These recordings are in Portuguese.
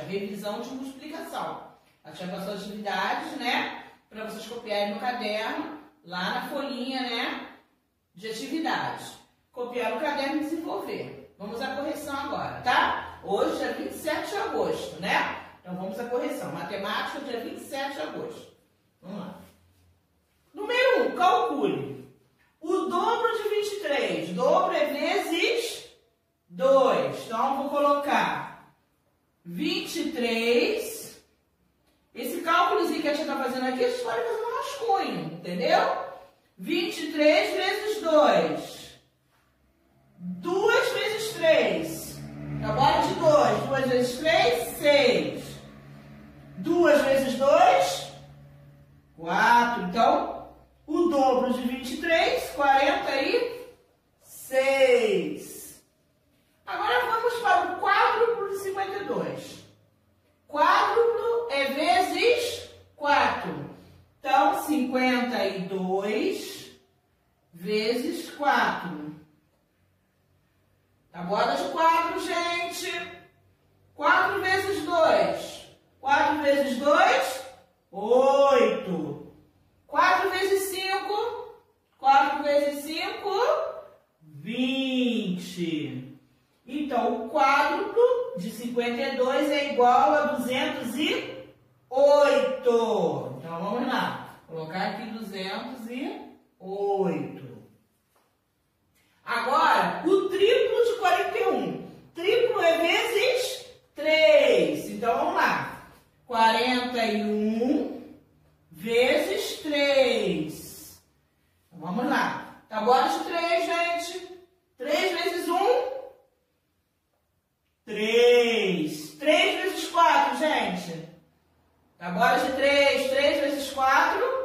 matemática, revisão de multiplicação. A tia passou atividades, né? Para vocês copiarem no caderno, lá na folhinha, né? De atividades. Copiar no caderno e desenvolver. Vamos à correção agora, tá? Hoje é 27 de agosto, né? Então vamos à correção. Matemática, dia 27 de agosto. Vamos lá. Número 1, um, calcule. O dobro de 23. Dobro é vezes 2. Então, vou colocar 23. Esse cálculozinho que a gente está fazendo aqui, a gente pode fazer um rascunho, entendeu? 23 vezes 2. 2 vezes 3. Trabalho de 2. 2 vezes 3, 6. 2 vezes 2, 4. Então, o dobro de 23, 46. Agora vamos para o quádruplo de 52. Quádruplo é vezes 4. Então, 52 vezes 4. Tabuada de 4, gente. 4 vezes 2. 4 vezes 2, 8. 4 vezes 5, 4 vezes 5, 20. Então, o quádruplo de 52 é igual a 208. Então, vamos lá. Colocar aqui 208. Agora, o triplo de 41. Triplo é vezes 3. Então, vamos lá. 41 vezes 3. Então, vamos lá. Tabuada de 3, gente. 3 vezes 1. 3. 3 vezes 4, gente. Tabuada de 3. 3 vezes 4.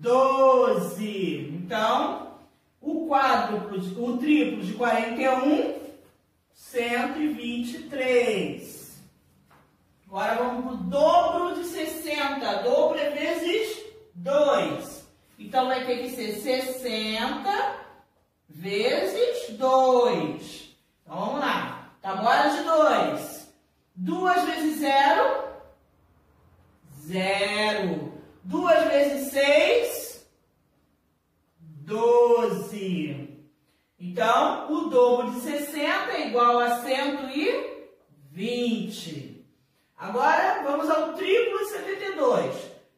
12. Então, o quádruplo, o triplo de 41, 123. Agora vamos para o dobro de 60. Dobro é vezes 2. Então vai ter que ser 60 vezes 2. Então vamos lá. Tabuada de 2. 2 vezes 0, 0. 2 vezes 6, 12. Então, o dobro de 60 é igual a 120. Agora, vamos ao triplo de 72.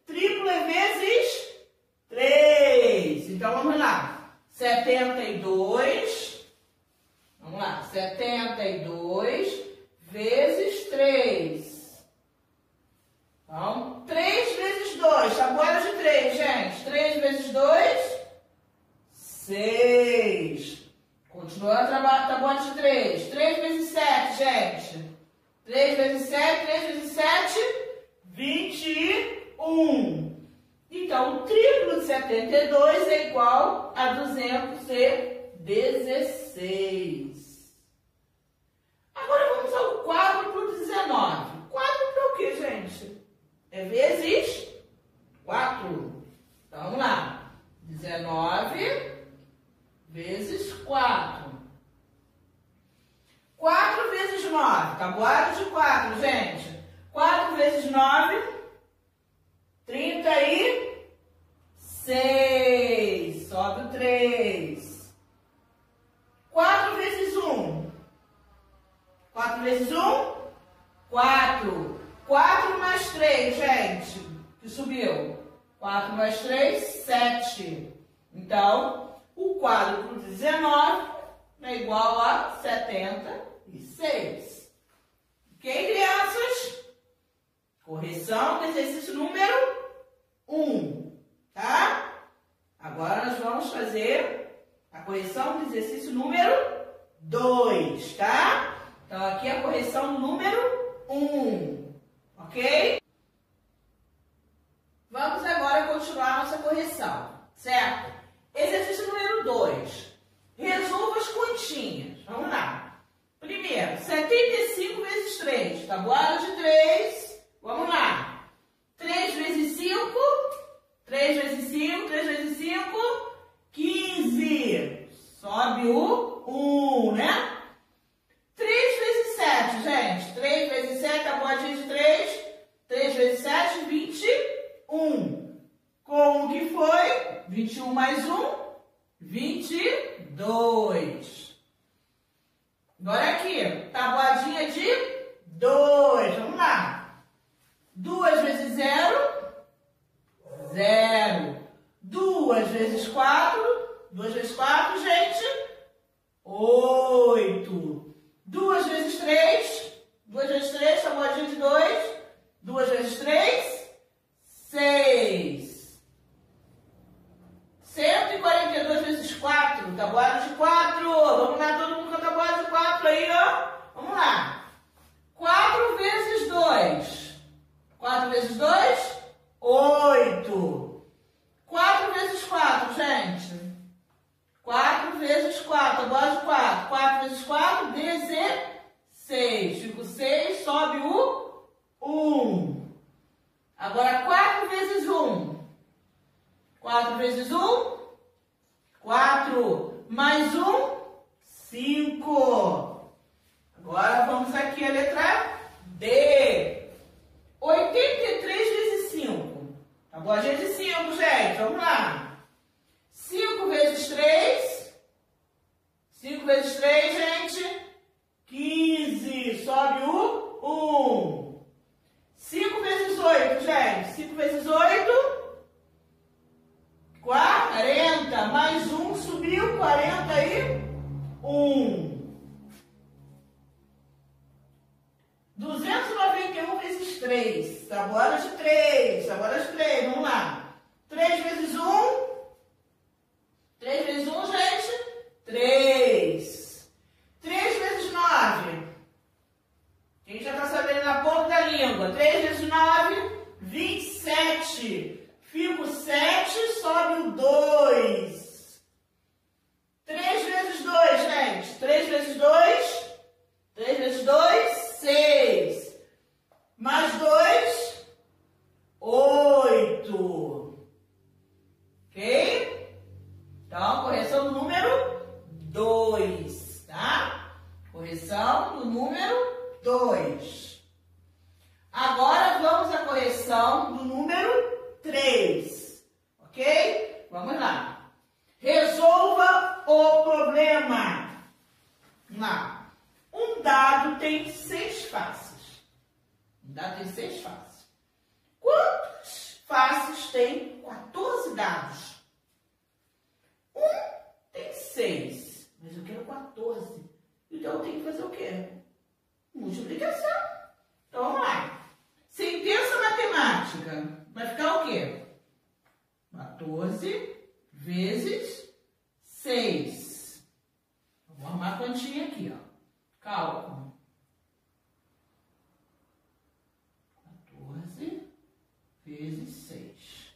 Triplo é vezes 3. Então, vamos lá. 72. Vamos lá. 72 vezes 3. Então, 3 vezes 2. Tabuada de 3, gente. 3 vezes 2, 6. Continuando a tabuada de 3. 3 vezes 7, gente. 3 vezes 7, 3 vezes 7, 21. Então, o triplo de 72 é igual a 216. Agora vamos ao quádruplo de 19. Quádruplo é o que, gente? É vezes 4. Então, vamos lá. 19 vezes 4. 4 vezes 9. Tabuada de 4, gente. 4 vezes 9, 36. Sobe o 3. 4 vezes 1. 4 vezes 1, 4. 4 mais 3, gente. Que subiu? 4 mais 3, 7. Então, o quádruplo de 19 é igual a 76. Ok, crianças? Correção do exercício número 1, tá? Agora nós vamos fazer a correção do exercício número 2, tá? Então, aqui é a correção número 1, ok? 4, eu de 4. 4 vezes 4, 16. Mais um, subiu, 41. 291 vezes 3, tabuada de 3, tabuada de 3, vamos lá. 3 vezes 1, 3 vezes 1, gente, 3. 3 vezes 9, quem já está sabendo na ponta da língua, 3 vezes 9, 27. Fica o 7, sobe o 2. 3 vezes 2, gente. 3 vezes 2. 3 vezes 2, 6. Mais 2, 8. Ok? Então, correção do número 2, tá? Correção do número 2. Agora vamos à correção do número 3. Ok? Vamos lá. Resolva o problema. Lá. Um dado tem seis faces. Um dado tem seis faces. Quantas faces tem 14 dados? Um tem seis, mas eu quero 14. Então eu tenho que fazer o quê? Multiplicação. Então vamos lá. Sentença matemática. Vai ficar o quê? 14 vezes 6. Vou arrumar a aqui, ó. Cálculo. 14 vezes 6.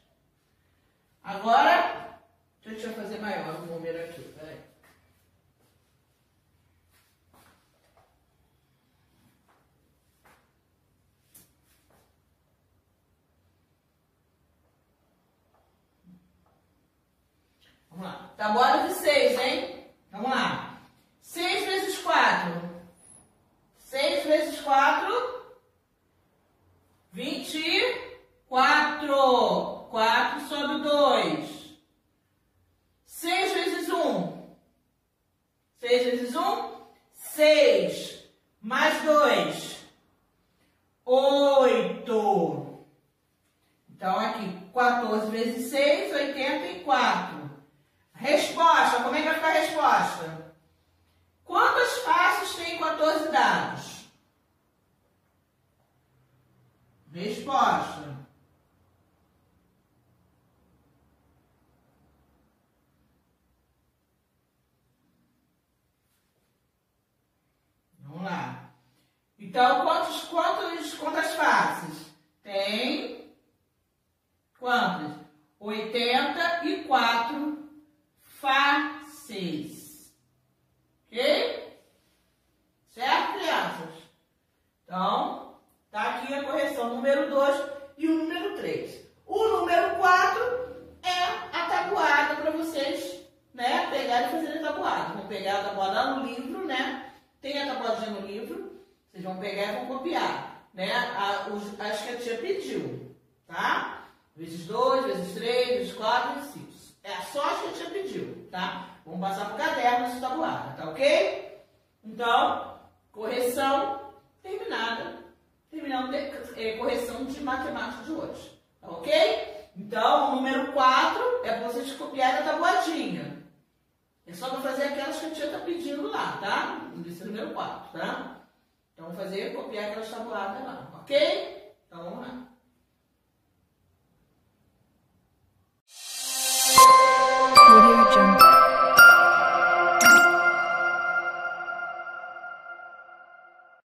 Agora, deixa eu fazer maior o número aqui, peraí. Vamos lá. Tá de 6, hein? Vamos lá. 6 vezes 4. 6 vezes 4. 24. 4 sobre 2. 6 vezes 1. 6 vezes 1. 6. Mais 2. 8. Então, aqui, 14 vezes 6, 84. Resposta, como é que vai ficar a resposta? Quantas faces tem 14 dados? Resposta. Vamos lá. Então, 6. Ok? Certo, crianças? Então, tá aqui a correção número 2 e o número 3. O número 4 é a tabuada para vocês né, pegarem e fazerem a tabuada. Vão pegar a tabuada no livro, né? Tem a tabuadinha no livro. Vocês vão pegar e vão copiar, né? A, os, as que a tia pediu, tá? Vezes 2 É tá? Passar pro caderno essa tabuada, tá ok? Então, correção terminada. Terminando é, correção de matemática de hoje. Tá ok? Então, o número 4 é para vocês copiarem a tabuadinha. É só para fazer aquelas que a tia está pedindo lá, tá? Esse número 4, tá? Então, vamos fazer, copiar aquelas tabuadas lá, ok? Então, vamos lá.